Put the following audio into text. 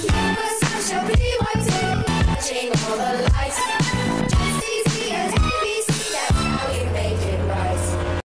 Super Sunshine PYT, touching all the lights.